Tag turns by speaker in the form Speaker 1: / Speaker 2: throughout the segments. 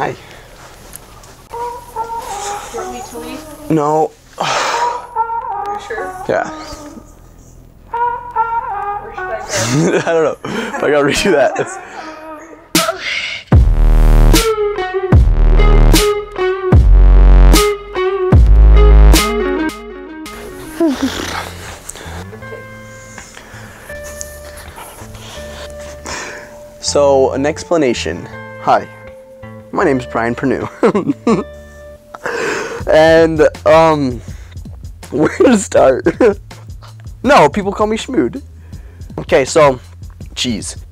Speaker 1: Hi.
Speaker 2: You want me to leave?
Speaker 1: No.
Speaker 2: Are you sure?
Speaker 1: Yeah.
Speaker 2: I
Speaker 1: don't know. I gotta redo that. So, an explanation. Hi, my name is Brian Pernew. and, um, where to start? no, people call me Schmood. Okay, so, cheese.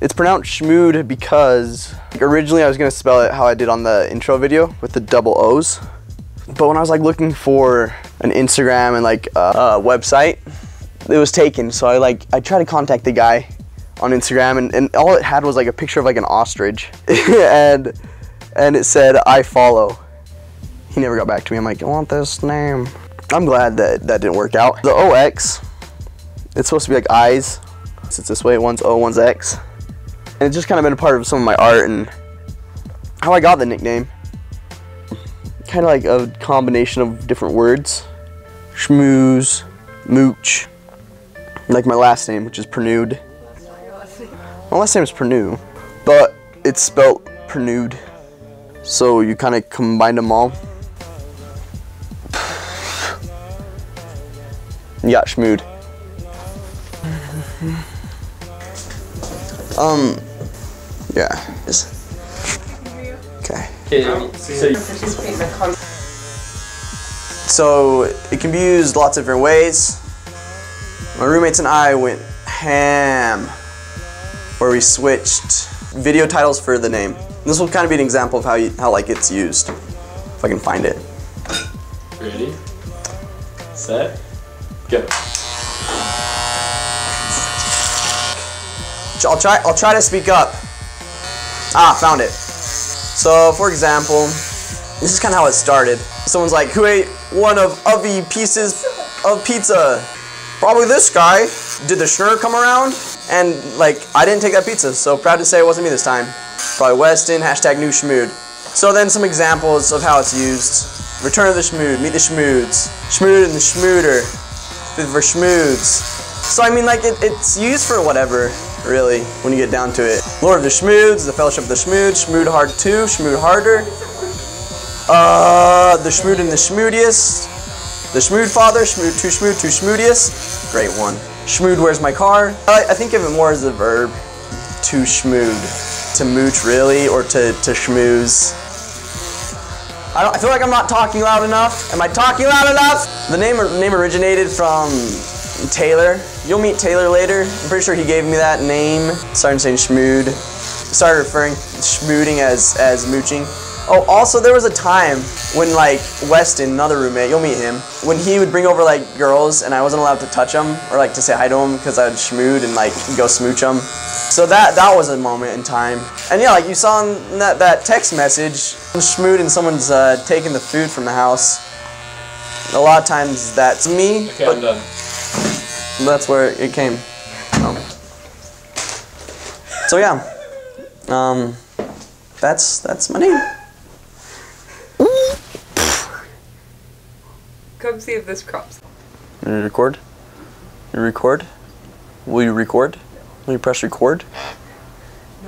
Speaker 1: It's pronounced Schmood because originally I was gonna spell it how I did on the intro video with the double O's. But when I was like looking for an Instagram and like a, a website, it was taken. So I like I tried to contact the guy on Instagram and, and all it had was like a picture of like an ostrich and and it said I follow. He never got back to me. I'm like, I want this name. I'm glad that that didn't work out. The OX, it's supposed to be like eyes. It's this way, one's O, one's X. And it's just kind of been a part of some of my art and how I got the nickname. Kind of like a combination of different words. Schmooze, mooch, like my last name, which is Pernude. My last name is Pernew, but it's spelt Pernude. So you kind of combine them all. You got Schmood. Um, yeah. Just, okay.
Speaker 2: Participate in the con-
Speaker 1: So it can be used lots of different ways. My roommates and I went ham, where we switched video titles for the name. This will kind of be an example of how you, how like it's used, if I can find it.
Speaker 3: Ready? Set? Go.
Speaker 1: I'll try. I'll try to speak up. Ah, found it. So, for example, this is kind of how it started. Someone's like, "Who ate one of Ovie pieces of pizza?" Probably this guy. Did the sure come around? And like, I didn't take that pizza, so proud to say it wasn't me this time. Probably Weston. Hashtag new schmood. So then some examples of how it's used. Return of the schmood. Meet the schmoods. Schmood and the schmooder. For schmoods. So I mean, like it, it's used for whatever, really, when you get down to it. Lord of the Schmoods, the Fellowship of the Schmoods, Schmood Hard 2, Schmood Harder, uh, the Schmood and the Schmoodiest, the Schmood Father, Schmood Two Schmood Two Schmoodiest, great one. Schmood Where's My Car? I, I think of it more as a verb, to schmood, to mooch really, or to, to schmooze. I, don't, I feel like I'm not talking loud enough. Am I talking loud enough? The name name originated from Taylor. You'll meet Taylor later. I'm pretty sure he gave me that name. Started saying schmood. Started referring schmooding as as mooching. Oh, also there was a time when like Weston, another roommate, you'll meet him, when he would bring over like girls and I wasn't allowed to touch them or like to say hi to them because I would schmood and like go smooch them. So that that was a moment in time. And yeah, like you saw in that, that text message, schmood and someone's uh, taking the food from the house. A lot of times that's me,
Speaker 3: Okay,
Speaker 1: but
Speaker 3: I'm done.
Speaker 1: that's where it came. Um, so yeah, um, that's that's my name.
Speaker 2: Come see if this crops.
Speaker 1: You record? You record? Will you record? Will you press record?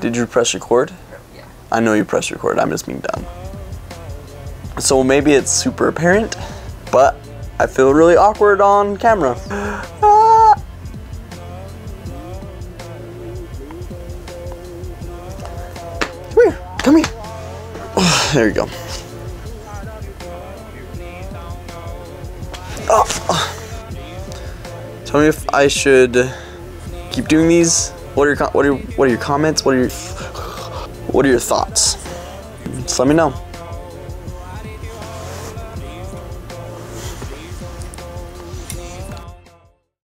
Speaker 1: Did you press record?
Speaker 2: Yeah.
Speaker 1: I know you pressed record. I'm just being dumb. So maybe it's super apparent, but I feel really awkward on camera. Ah. Come here. Come here. There you go. Tell me if I should keep doing these. What are your what are what are your comments? What are your what are your thoughts? Just let me know.